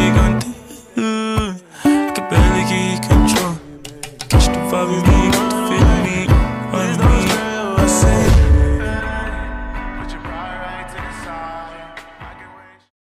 I can barely get control. Catch the vibe,